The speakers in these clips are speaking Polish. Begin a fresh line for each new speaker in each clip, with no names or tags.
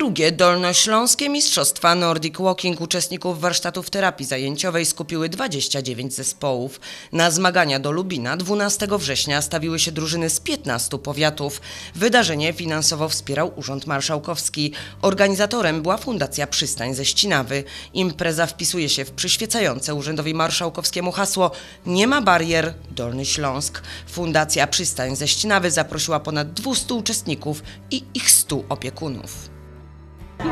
Drugie dolnośląskie Mistrzostwa Nordic Walking uczestników warsztatów terapii zajęciowej skupiły 29 zespołów. Na zmagania do Lubina 12 września stawiły się drużyny z 15 powiatów. Wydarzenie finansowo wspierał Urząd Marszałkowski. Organizatorem była Fundacja Przystań ze Ścinawy. Impreza wpisuje się w przyświecające Urzędowi Marszałkowskiemu hasło Nie ma barier, Dolny Śląsk. Fundacja Przystań ze Ścinawy zaprosiła ponad 200 uczestników i ich 100 opiekunów.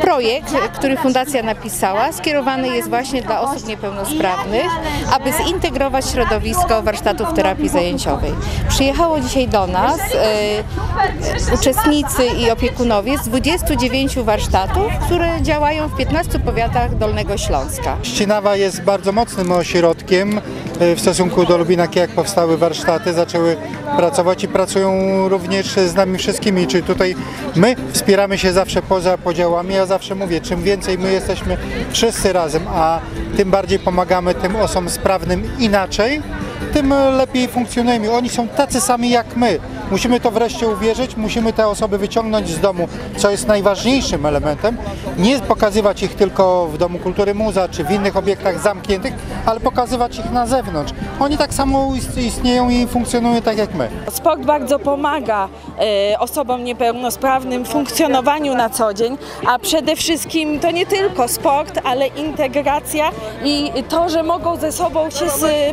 Projekt, który Fundacja napisała, skierowany jest właśnie dla osób niepełnosprawnych, aby zintegrować środowisko warsztatów terapii zajęciowej. Przyjechało dzisiaj do nas e, uczestnicy i opiekunowie z 29 warsztatów, które działają w 15 powiatach Dolnego Śląska.
Ścinawa jest bardzo mocnym ośrodkiem e, w stosunku do Lubina, jak powstały warsztaty, zaczęły pracować i pracują również z nami wszystkimi, czyli tutaj my wspieramy się zawsze poza podziałami, ja zawsze mówię, czym więcej my jesteśmy wszyscy razem, a tym bardziej pomagamy tym osobom sprawnym inaczej, tym lepiej funkcjonujemy. Oni są tacy sami jak my. Musimy to wreszcie uwierzyć, musimy te osoby wyciągnąć z domu, co jest najważniejszym elementem. Nie pokazywać ich tylko w Domu Kultury Muza czy w innych obiektach zamkniętych, ale pokazywać ich na zewnątrz. Oni tak samo ist- istnieją i funkcjonują tak jak my.
Sport bardzo pomaga e, osobom niepełnosprawnym w funkcjonowaniu na co dzień, a przede wszystkim to nie tylko sport, ale integracja i to, że mogą ze sobą się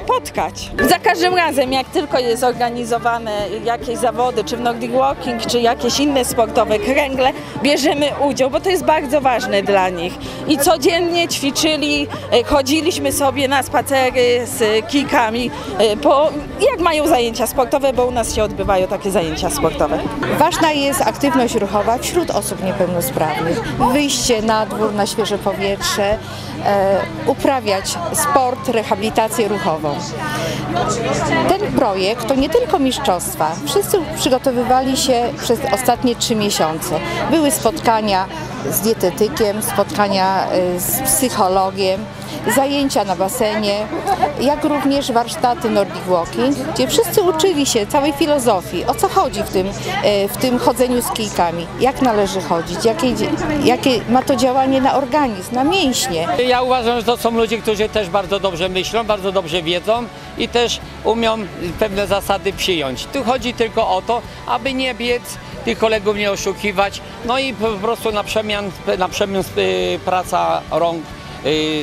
spotkać. Za każdym razem, jak tylko jest organizowane jakieś zawody, czy w Nordic Walking, czy jakieś inne sportowe kręgle, bierzemy udział, bo to jest bardzo ważne dla nich. I codziennie ćwiczyli, e, chodziliśmy sobie na spacery z kikami, e, po, jak mają zajęcia sportowe, bo u nas się odbywają takie zajęcia sportowe.
Ważna jest aktywność ruchowa wśród osób niepełnosprawnych. Wyjście na dwór, na świeże powietrze, uprawiać sport, rehabilitację ruchową. Ten projekt to nie tylko mistrzostwa. Wszyscy przygotowywali się przez ostatnie trzy miesiące. Były spotkania z dietetykiem, spotkania e, z psychologiem, zajęcia na basenie, jak również warsztaty Nordic Walking, gdzie wszyscy uczyli się całej filozofii, o co chodzi w tym, e, w tym chodzeniu z kijkami, jak należy chodzić, jakie, jakie ma to działanie na organizm, na mięśnie.
Ja uważam, że to są ludzie, którzy też bardzo dobrze myślą, bardzo dobrze wiedzą i też umią pewne zasady przyjąć. Tu chodzi tylko o to, aby nie biec, tych kolegów nie oszukiwać, no i po prostu na przemian, na przemian y, praca rąk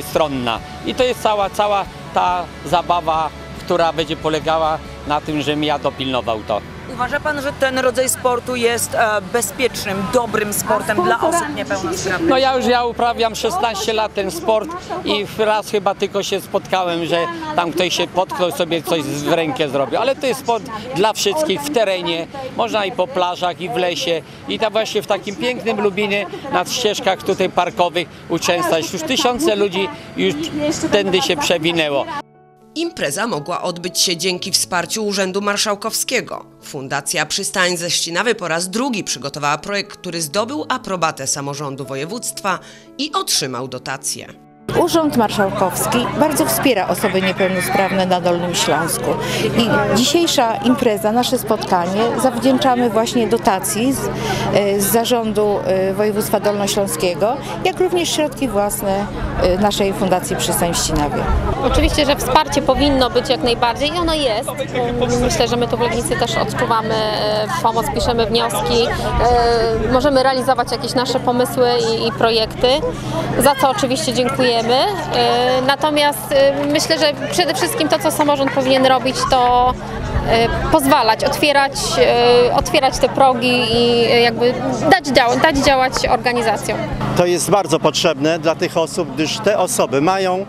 stronna. I to jest cała, cała ta zabawa, która będzie polegała na tym, żebym ja dopilnował to.
Uważa Pan, że ten rodzaj sportu jest e, bezpiecznym, dobrym sportem dla osób niepełnosprawnych?
No ja już ja uprawiam 16 lat ten sport i raz chyba tylko się spotkałem, że tam ktoś się potknął sobie coś w rękę zrobił, ale to jest sport dla wszystkich w terenie, można i po plażach i w lesie i tam właśnie w takim pięknym Lubinie na ścieżkach tutaj parkowych uczęstać. Już tysiące ludzi już tędy się przewinęło.
Impreza mogła odbyć się dzięki wsparciu Urzędu Marszałkowskiego. Fundacja Przystań ze Ścinawy po raz drugi przygotowała projekt, który zdobył aprobatę samorządu województwa i otrzymał dotację.
Urząd Marszałkowski bardzo wspiera osoby niepełnosprawne na Dolnym Śląsku. I dzisiejsza impreza, nasze spotkanie zawdzięczamy właśnie dotacji z, e, z zarządu e, województwa dolnośląskiego, jak również środki własne e, naszej Fundacji Przystań w Ścinawie.
Oczywiście, że wsparcie powinno być jak najbardziej i ono jest. Myślę, że my tu w Legnicy też odczuwamy pomoc, piszemy wnioski, możemy realizować jakieś nasze pomysły i, projekty, za co oczywiście dziękujemy. E, Natomiast e, myślę, że przede wszystkim to, co samorząd powinien robić, to e, pozwalać, otwierać, otwierać te progi i jakby dać, dział, dać działać organizacjom.
To jest bardzo potrzebne dla tych osób, gdyż te osoby mają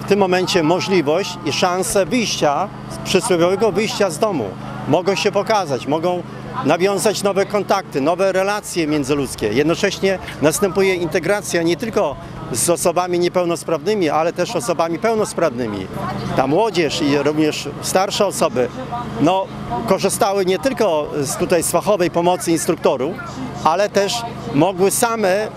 w tym momencie możliwość i szansę wyjścia, przysłowiowego wyjścia z domu. Mogą się pokazać, mogą nawiązać nowe kontakty, nowe relacje międzyludzkie. Jednocześnie następuje integracja nie tylko z osobami niepełnosprawnymi, ale też osobami pełnosprawnymi. Ta młodzież i również starsze osoby no, korzystały nie tylko z, tutaj z fachowej pomocy instruktorów, ale też mogły same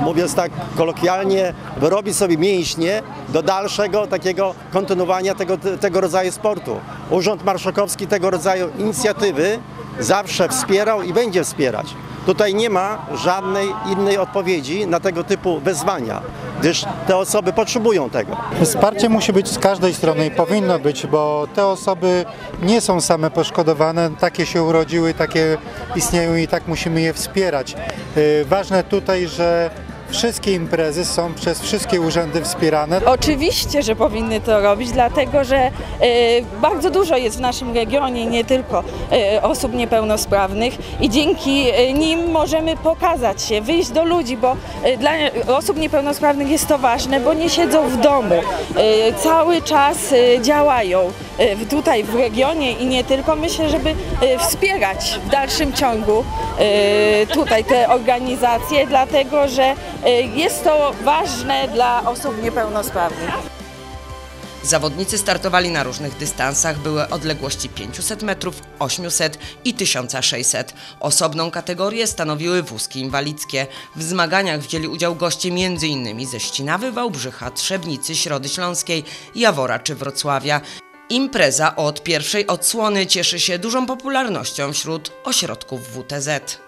mówiąc tak kolokwialnie, wyrobić sobie mięśnie do dalszego takiego kontynuowania tego, tego rodzaju sportu. Urząd Marszałkowski tego rodzaju inicjatywy zawsze wspierał i będzie wspierać. Tutaj nie ma żadnej innej odpowiedzi na tego typu wezwania, gdyż te osoby potrzebują tego.
Wsparcie musi być z każdej strony i powinno być, bo te osoby nie są same poszkodowane, takie się urodziły, takie istnieją i tak musimy je wspierać. Yy, Ważne tutaj, że wszystkie imprezy są przez wszystkie urzędy wspierane.
Oczywiście, że powinny to robić, dlatego że e, bardzo dużo jest w naszym regionie nie tylko e, osób niepełnosprawnych i dzięki e, nim możemy pokazać się, wyjść do ludzi, bo dla osób niepełnosprawnych jest to ważne, bo nie siedzą w domu, cały czas działają tutaj w regionie i nie tylko. Myślę, żeby wspierać w dalszym ciągu tutaj te organizacje, dlatego że jest to ważne dla osób niepełnosprawnych.
Zawodnicy startowali na różnych dystansach, były odległości 500 metrów, 800 i 1600. Osobną kategorię stanowiły wózki inwalidzkie. W zmaganiach wzięli udział goście m.in. ze Ścinawy, Wałbrzycha, Trzebnicy, Środy Śląskiej, Jawora czy Wrocławia. Impreza od pierwszej odsłony cieszy się dużą popularnością wśród ośrodków WTZ.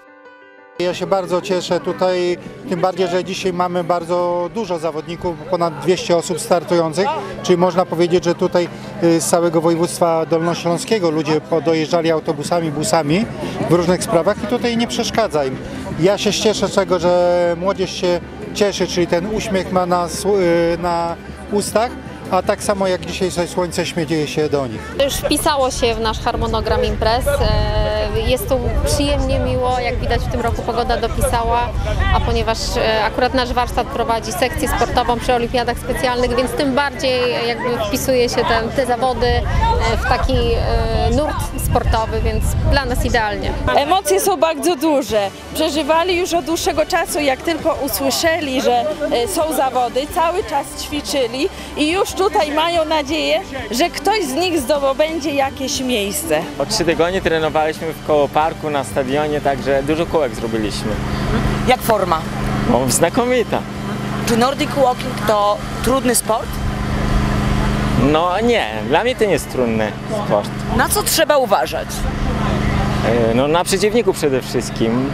Ja się bardzo cieszę tutaj, tym bardziej, że dzisiaj mamy bardzo dużo zawodników, ponad 200 osób startujących, czyli można powiedzieć, że tutaj y, z całego województwa dolnośląskiego ludzie dojeżdżali autobusami, busami w różnych sprawach i tutaj nie przeszkadza im. Ja się cieszę z tego, że młodzież się cieszy, czyli ten uśmiech ma na, y, na ustach, a tak samo jak dzisiaj sobie słońce śmieje się do nich.
Już wpisało się w nasz harmonogram imprez. E, Jest tu przyjemnie miło, jak widać w tym roku pogoda dopisała, a ponieważ e, akurat nasz warsztat prowadzi sekcję sportową przy olimpiadach specjalnych, więc tym bardziej jakby wpisuje się ten, te zawody w taki e, nurt sportowy, więc dla nas idealnie.
Emocje są bardzo duże. Przeżywali już od dłuższego czasu, jak tylko usłyszeli, że e, są zawody, cały czas ćwiczyli i już tutaj mają nadzieję, że ktoś z nich zdobędzie jakieś miejsce.
Od trzy tygodnie trenowaliśmy w koło parku na stadionie, także dużo kółek zrobiliśmy.
Jak forma?
O, znakomita.
Czy Nordic Walking to trudny sport?
No nie, dla mnie to nie jest trudny sport.
Na co trzeba uważać?
E, No na przeciwniku przede wszystkim,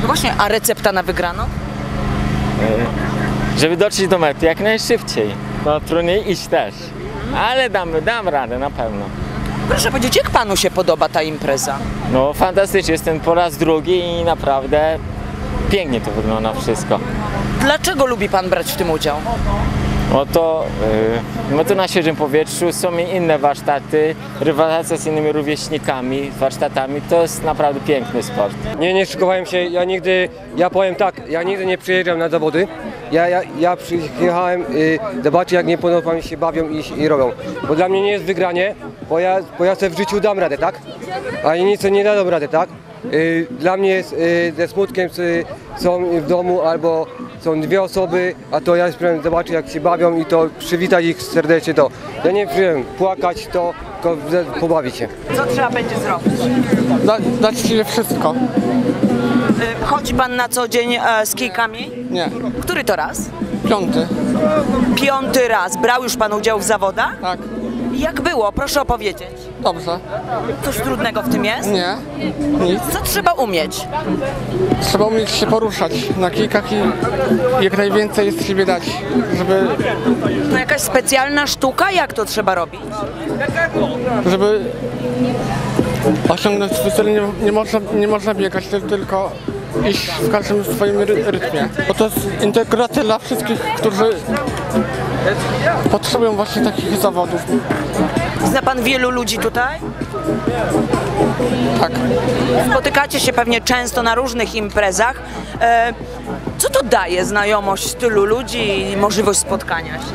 No właśnie, a recepta na wygraną?
żeby dotrzeć do mety jak najszybciej. No trudniej iść też, ale damy, dam radę na pewno.
Proszę powiedzieć, jak panu się podoba ta impreza?
No fantastycznie, jestem po raz drugi i naprawdę pięknie to wygląda wszystko.
Dlaczego lubi pan brać w tym udział?
No to, yy, no to na świeżym powietrzu są inne warsztaty, rywalizacja z innymi rówieśnikami, warsztatami, to jest naprawdę piękny sport.
Nie, nie szykowałem się, ja nigdy, ja powiem tak, ja nigdy nie przyjeżdżam na zawody. Ja, ja, ja przyjechałem y, zobaczyć jak niepełnosprawni się bawią i, i robią. Bo dla mnie nie jest wygranie, bo ja, bo ja sobie w życiu dam radę, tak? A inni sobie nie dadzą radę, tak? Y, dla mnie jest, y, ze smutkiem y, są w domu albo są dwie osoby, a to ja spróbuję zobaczyć jak się bawią i to przywitać ich serdecznie to. Ja nie przyjechałem płakać to, tylko pobawić się.
Co trzeba będzie zrobić?
Da, dać ci wszystko.
Y, Chodzi pan na co dzień e, z kijkami?
Nie.
Który to raz?
Piąty.
Piąty raz. Brał już pan udział w zawodach?
Tak.
Jak było? Proszę opowiedzieć.
Dobrze.
Coś trudnego w tym jest?
Nie. Nic.
Co trzeba umieć?
Trzeba umieć się poruszać na kijkach i jak najwięcej z siebie dać, żeby,
To jakaś specjalna sztuka? Jak to trzeba robić?
żeby osiągnąć swój cel. Nie, nie, można, nie można biegać, ty- tylko iść w każdym swoim ry- rytmie. Bo to jest integracja dla wszystkich, którzy potrzebują właśnie takich zawodów.
Zna pan wielu ludzi tutaj?
Tak.
Spotykacie się pewnie często na różnych imprezach. E, co to daje znajomość tylu ludzi i możliwość spotkania się?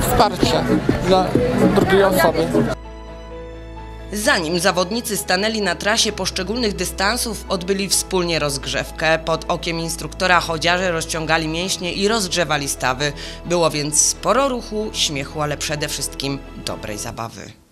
Wsparcie dla drugiej osoby.
Zanim zawodnicy stanęli na trasie poszczególnych dystansów, odbyli wspólnie rozgrzewkę. Pod okiem instruktora chodziarze rozciągali mięśnie i rozgrzewali stawy. Było więc sporo ruchu, śmiechu, ale przede wszystkim dobrej zabawy.